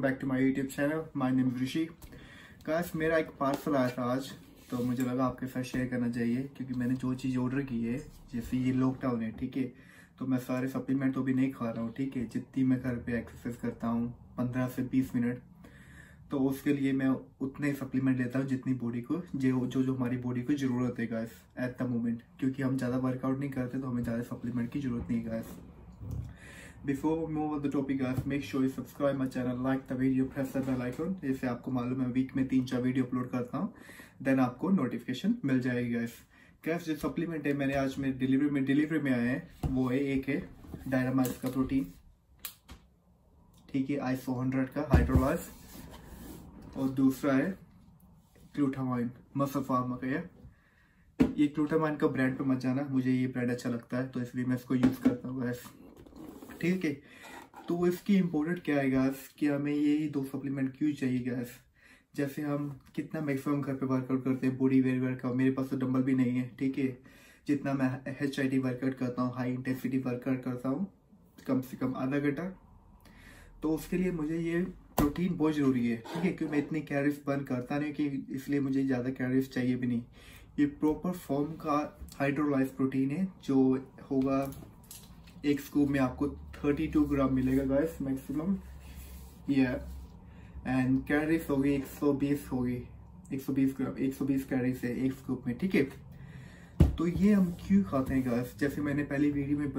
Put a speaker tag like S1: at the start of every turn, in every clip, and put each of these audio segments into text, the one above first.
S1: Back to YouTube channel name Rishi काश मेरा एक पार्सल आया था आज तो मुझे लगा आपके साथ शेयर करना चाहिए, क्योंकि मैंने जो चीज़ ऑर्डर की है, जैसे ये लॉकडाउन है, ठीक है? तो मैं सारे सप्लीमेंट तो भी नहीं खा रहा हूँ, ठीक है? जितनी मैं घर पे एक्सरसाइज करता हूँ, पंद्रह से बीस मिनट तो उसके लिए मैं उतने सप्लीमेंट लेता हूँ जितनी बॉडी को जो जो जो हमारी बॉडी को ज़रूरत है गैस एट द मोमेंट क्योंकि हम ज़्यादा वर्कआउट नहीं करते तो हमें ज़्यादा सप्लीमेंट की ज़रूरत नहीं है guys Before we move on the topic guys, make sure you subscribe my channel, like the the bell icon. जैसे आपको मालूम है वीक में तीन चार वीडियो अपलोड करता हूँ. देन आपको नोटिफिकेशन मिल जाएगी गैस गैस जो सप्लीमेंट है मैंने आज मेरे डिलीवरी में डिलीवरी में आए हैं वो है एक है डायनामाइस का प्रोटीन ठीक है आई फोर हंड्रेड का हाइड्रोलाइज और दूसरा है ग्लूटामाइन मसल फार्मा का है ये ग्लूटामाइन का ब्रांड पे मत जाना, मुझे ये ब्रांड अच्छा लगता है तो इसलिए मैं इसको यूज़ करता हूँ गैस ठीक है? तो इसकी इम्पोर्टेंट क्या है गैस कि हमें यही दो सप्लीमेंट क्यों चाहिए गैस जैसे हम कितना मैक्सिमम घर पे वर्कआउट करते हैं बॉडी वेयर वर्कआउट मेरे पास तो डंबल भी नहीं है, ठीक है? जितना मैं एच आई वर्कआउट करता हूँ हाई इंटेंसिटी वर्कआउट करता हूँ, कम से कम आधा घंटा। तो उसके लिए मुझे ये प्रोटीन बहुत ज़रूरी है, ठीक है? क्योंकि मैं इतनी कैलोरीज बर्न करता नहीं कि इसलिए मुझे ज़्यादा कैलोरीज चाहिए भी नहीं। ये प्रॉपर फॉर्म का हाइड्रोलाइज प्रोटीन है, जो होगा एक स्कूप में आपको 32 ग्राम मिलेगा गाइस मैक्सिमम ये एंड कैलोरीज होगी 120 होगी। 120 ग्राम 120 कैलोरीज है एक स्कूप में, ठीक है? तो ये हम क्यों खाते हैं गाइस जैसे मैंने पहली वीडियो में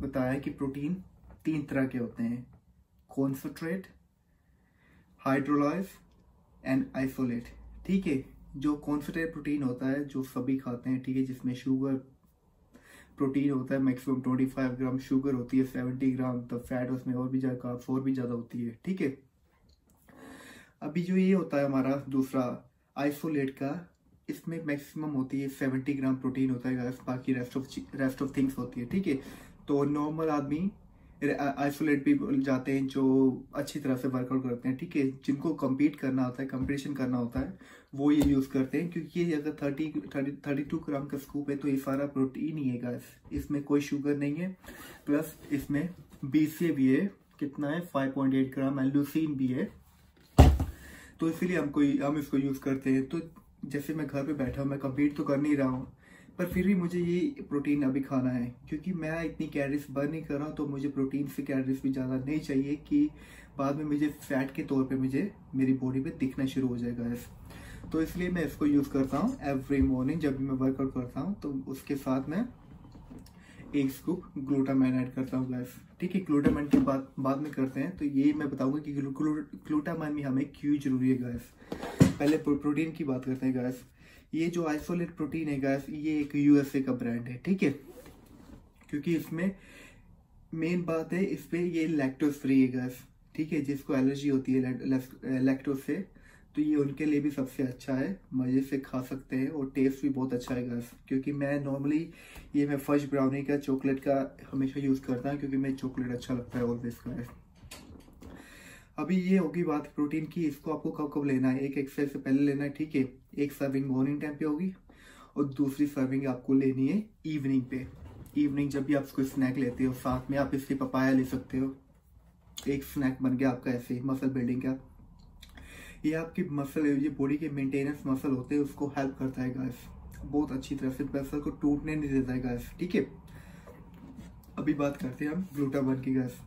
S1: बताया कि प्रोटीन तीन तरह के होते हैं। कॉन्सनट्रेट हाइड्रोलाइज एंड आइसोलेट ठीक है, जो कॉन्सनट्रेट प्रोटीन होता है, जो सभी खाते हैं, ठीक है, जिसमें शुगर प्रोटीन होता है मैक्सिमम 25 ग्राम शुगर होती है 70 ग्राम तो फैट उसमें और भी ज़्यादा, और भी ज़्यादा होती है, ठीक है। अभी जो ये होता है हमारा दूसरा आइसोलेट का, इसमें मैक्सिमम होती है 70 ग्राम प्रोटीन होता है बाकी rest of rest of things होती है, ठीक है। तो नॉर्मल आदमी आइसोलेट भी जाते हैं, जो अच्छी तरह से वर्कआउट करते हैं, ठीक है? जिनको कम्पीट करना होता है कंपटीशन करना होता है, वो ये यूज़ करते हैं, क्योंकि ये अगर thirty thirty thirty two gram का स्कूप है तो ये सारा प्रोटीन ही है गैस इसमें कोई शुगर नहीं है. प्लस इसमें बीसीए भी है, कितना है? Five point eight gram leucine भी है. तो इसीलिए हम कोई हम इसको यूज़ करते हैं। तो जैसे मैं घर पे बैठा हूँ, मैं कम्पीट तो कर नहीं रहा हूँ पर फिर भी मुझे ये प्रोटीन अभी खाना है, क्योंकि मैं इतनी कैलोरीज बर्न नहीं कर रहा हूँ तो मुझे प्रोटीन से कैलोरीज भी ज़्यादा नहीं चाहिए कि बाद में मुझे फैट के तौर पे मुझे मेरी बॉडी पे दिखना शुरू हो जाएगा इस। तो इसलिए मैं इसको यूज़ करता हूँ एवरी मॉर्निंग जब भी मैं वर्कआउट करता हूँ तो उसके साथ मैं एक स्कूप ग्लूटामाइन ऐड करता हूँ गैस ठीक है ग्लूटामाइन की बात बाद में करते हैं तो ये मैं बताऊँगा कि ग्लूटामाइन भी हमें क्यों ज़रूरी है गैस पहले प्रोटीन की बात करते हैं गैस ये जो आइसोलेट प्रोटीन है गैस ये एक यूएसए का ब्रांड है, ठीक है? क्योंकि इसमें मेन बात है, इस पर ये लैक्टोज फ्री है गैस ठीक है? जिसको एलर्जी होती है लैक्टोज से तो ये उनके लिए भी सबसे अच्छा है। मज़े से खा सकते हैं और टेस्ट भी बहुत अच्छा है गैस क्योंकि मैं नॉर्मली ये मैं फ़र्स्ट ब्राउनी का चॉकलेट का हमेशा यूज़ करता हूँ, क्योंकि मैं चॉकलेट अच्छा लगता है ऑलवेज का अभी ये होगी बात प्रोटीन की, इसको आपको कब कब लेना है? एक एक्सरसाइज से पहले लेना है, ठीक है? एक सर्विंग मॉर्निंग टाइम पे होगी और दूसरी सर्विंग आपको लेनी है इवनिंग पे। इवनिंग जब भी आप इसको स्नैक लेते हो, साथ में आप इसकी पपाया ले सकते हो। एक स्नैक बन गया आपका ऐसे मसल बिल्डिंग का। ये आपकी मसल ये बॉडी के मेंटेनेंस मसल होते हैं, उसको हेल्प करता है गैस बहुत अच्छी तरह से मसल को टूटने नहीं देता है गैस ठीक है? अभी बात करते हैं हम ग्लूटामाइन की गैस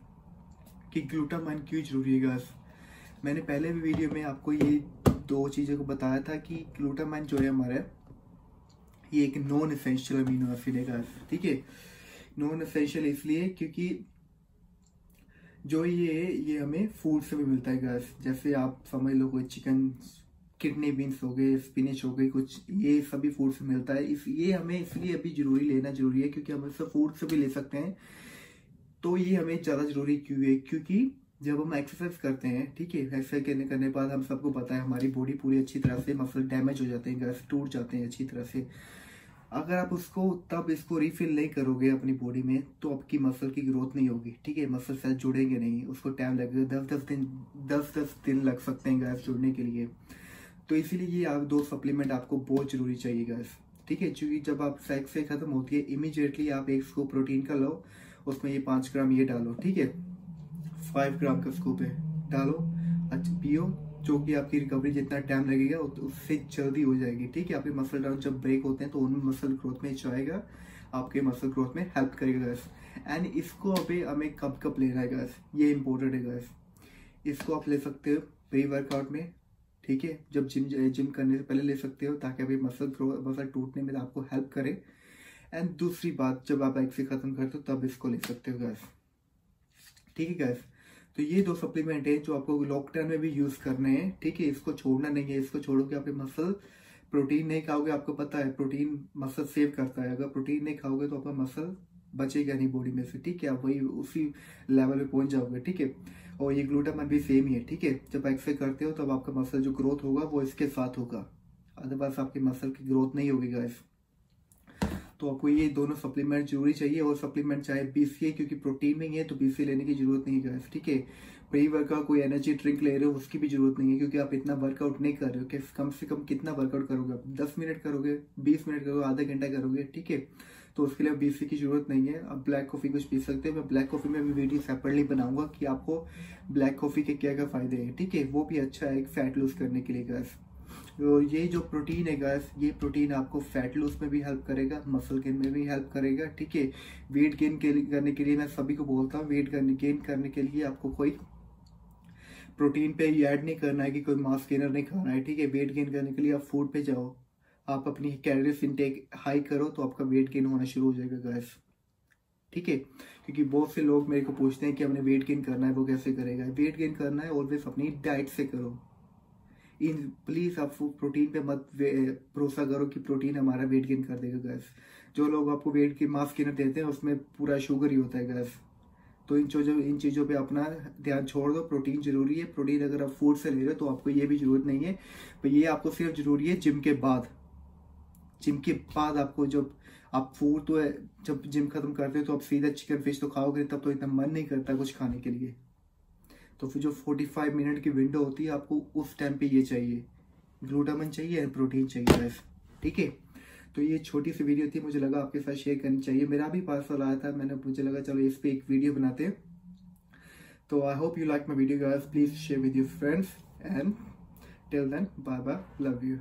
S1: कि ग्लूटामाइन क्यों ज़रूरी है गैस मैंने पहले भी वीडियो में आपको ये दो चीज़ों को बताया था कि ग्लूटामाइन जो है हमारा, ये एक नॉन एसेंशियल अमीनो एसिड है गैस ठीक है? नॉन एसेंशियल इसलिए क्योंकि जो ये ये हमें फ़ूड से भी मिलता है गैस जैसे आप समझ लो कोई चिकन किडनी बीन्स हो गए स्पिनिच हो गई कुछ ये सभी फ़ूड से मिलता है। इस, ये हमें इसलिए अभी ज़रूरी लेना ज़रूरी है क्योंकि हम इससे फ़ूड से भी ले सकते हैं। तो ये हमें ज़्यादा ज़रूरी क्यों है? क्योंकि जब हम एक्सरसाइज करते हैं, ठीक है एक्सरसाइज करने के बाद हम सबको पता है हमारी बॉडी पूरी अच्छी तरह से मसल डैमेज हो जाते हैं गैस टूट जाते हैं अच्छी तरह से। अगर आप उसको, तब इसको रिफिल नहीं करोगे अपनी बॉडी में तो आपकी मसल की ग्रोथ नहीं होगी, ठीक है? मसल सेल जुड़ेंगे नहीं, उसको टाइम लगेगा दस दस दिन दस दस दिन लग सकते हैं गैस जुड़ने के लिए। तो इसीलिए ये आप दो सप्लीमेंट आपको बहुत ज़रूरी चाहिए गैस ठीक है? क्योंकि जब आप सेक्स से खत्म होती है इमीडिएटली आप एक प्रोटीन का लो उसमें ये पाँच ग्राम ये डालो, ठीक है? फाइव ग्राम का स्कूप है। डालो अच्छा पियो। जो कि आपकी रिकवरी जितना टाइम लगेगा उससे जल्दी हो जाएगी, ठीक है? आपके मसल डाउन जब ब्रेक होते हैं तो उनमें मसल ग्रोथ में जाएगा आपके मसल ग्रोथ में हेल्प करेगा गैस एंड इसको अभी हमें कब कब लेना है गैस ये इंपॉर्टेंट है गैस इसको आप ले सकते हो प्री वर्कआउट में, ठीक है? जब जिम जिम करने से पहले ले सकते हो, ताकि अभी मसल ग्रोथ मसल टूटने में आपको हेल्प करे। एंड दूसरी बात, जब आप एक्से खत्म करते हो, तब इसको ले सकते हो गैस ठीक है गैस तो ये दो सप्लीमेंट है जो आपको लॉकडाउन में भी यूज़ करने हैं, ठीक है? इसको छोड़ना नहीं है, इसको छोड़ोगे आपके मसल प्रोटीन नहीं खाओगे, आपको पता है प्रोटीन मसल सेव करता है। अगर प्रोटीन नहीं खाओगे तो आपका मसल बचेगा नहीं बॉडी में से, ठीक है? आप वही उसी लेवल पे पहुँच जाओगे, ठीक है? और ये ग्लूटामन भी सेम ही है, ठीक है? जब एक्सरसाइज करते हो, तब आपका मसल जो ग्रोथ होगा, वो इसके साथ होगा। अदरवाइज़ आपके मसल की ग्रोथ नहीं होगी गाइस तो आपको ये दोनों सप्लीमेंट ज़रूरी चाहिए और सप्लीमेंट चाहे बीसीए क्योंकि प्रोटीन नहीं है तो बीसीए लेने की ज़रूरत नहीं है ठीक है? प्री वर्कआउट कोई एनर्जी ड्रिंक ले रहे हो, उसकी भी ज़रूरत नहीं है क्योंकि आप इतना वर्कआउट नहीं कर रहे हो कि कम से कम कितना वर्कआउट करोगे आप? दस मिनट करोगे, बीस मिनट करोगे, आधा घंटा करोगे, ठीक है? तो उसके लिए बीसी की ज़रूरत नहीं है। आप ब्लैक कॉफ़ी कुछ पी सकते हैं। मैं ब्लैक कॉफ़ी में भी वीडियो सेपरेटली बनाऊँगा कि आपको ब्लैक कॉफ़ी के क्या क्या फ़ायदे हैं, ठीक है? वो भी अच्छा है फैट लूज करने के लिए गैस ये जो प्रोटीन है गैस ये प्रोटीन आपको फैट लूज में भी हेल्प करेगा मसल गेन में भी हेल्प करेगा, ठीक है? वेट गेन करने के लिए मैं सभी को बोलता हूँ वेट गेन करने के लिए आपको कोई प्रोटीन पे ऐड नहीं करना है कि कोई मास गेनर नहीं खाना है, ठीक है? वेट गेन करने के लिए आप फ़ूड पे जाओ। आप अपनी कैलोरीज इनटेक हाई करो तो आपका वेट गेन होना शुरू हो जाएगा गैस ठीक है? क्योंकि बहुत से लोग मेरे को पूछते हैं कि हमने वेट गेन करना है, वो कैसे करेगा? वेट गेन करना है ऑलवेज अपनी डाइट से करो। इन प्लीज़ आप प्रोटीन पे मत भरोसा करो कि प्रोटीन हमारा वेट गेन कर देगा गैस जो लोग आपको वेट की मास गेनर देते हैं, उसमें पूरा शुगर ही होता है गैस तो इन चीज़ों, इन चीज़ों पे अपना ध्यान छोड़ दो प्रोटीन ज़रूरी है. प्रोटीन अगर आप फ़ूड से ले रहे हो तो आपको ये भी ज़रूरत नहीं है पर ये आपको सिर्फ़ ज़रूरी है जिम के बाद. जिम के बाद आपको जब आप फ़ूड तो जब जिम खत्म करते हो तो आप सीधा चिकन फ़िश तो खाओगे, तब तो इतना मन नहीं करता कुछ खाने के लिए. तो फिर जो 45 मिनट की विंडो होती है, आपको उस टाइम पे ये चाहिए। ग्लूटामिन चाहिए एंड प्रोटीन चाहिए, बस। ठीक है? तो ये छोटी सी वीडियो थी, मुझे लगा आपके साथ शेयर करनी चाहिए। मेरा भी पार्सल आया था, मैंने, मुझे लगा चलो इस पर एक वीडियो बनाते हैं। तो I hope you like my video guys please share with your friends and till then bye bye love you